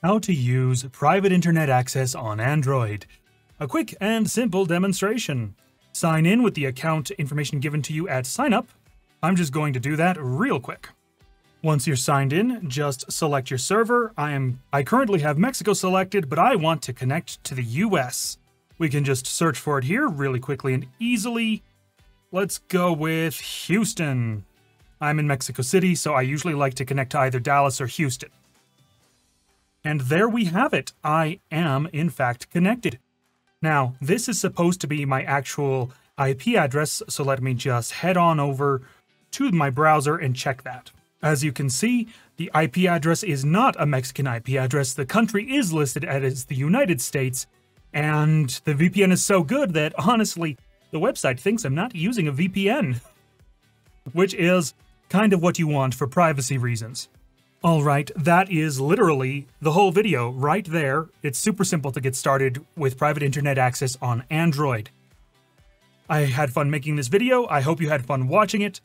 How to use private internet access on Android. A quick and simple demonstration. Sign in with the account information given to you at signup. I'm just going to do that real quick. Once you're signed in, just select your server. I am I currently have Mexico selected, but I want to connect to the US. We can just search for it here really quickly and easily. Let's go with Houston. I'm in Mexico City, so I usually like to connect to either Dallas or Houston. And there we have it. I am, in fact, connected. Now, this is supposed to be my actual IP address, so let me just head on over to my browser and check that. As you can see, the IP address is not a Mexican IP address. The country is listed as the United States, and the VPN is so good that, honestly, the website thinks I'm not using a VPN. Which is kind of what you want for privacy reasons. Alright, that is literally the whole video right there. It's super simple to get started with private internet access on Android. I had fun making this video, I hope you had fun watching it.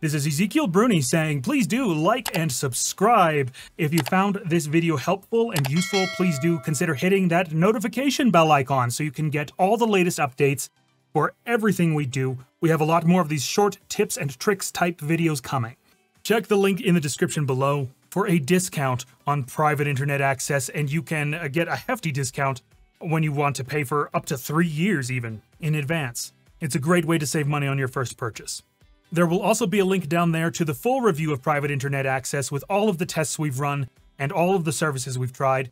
This is Ezequiel Bruni saying, please do like and subscribe. If you found this video helpful and useful, please do consider hitting that notification bell icon so you can get all the latest updates for everything we do. We have a lot more of these short tips and tricks type videos coming. Check the link in the description below for a discount on private internet access, and you can uh, get a hefty discount when you want to pay for up to three years even in advance. It's a great way to save money on your first purchase. There will also be a link down there to the full review of private internet access with all of the tests we've run and all of the services we've tried.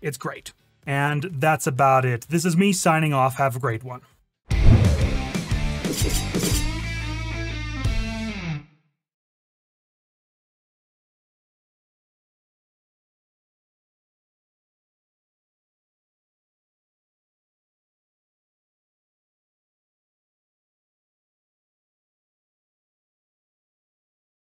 It's great. And that's about it. This is me signing off. Have a great one.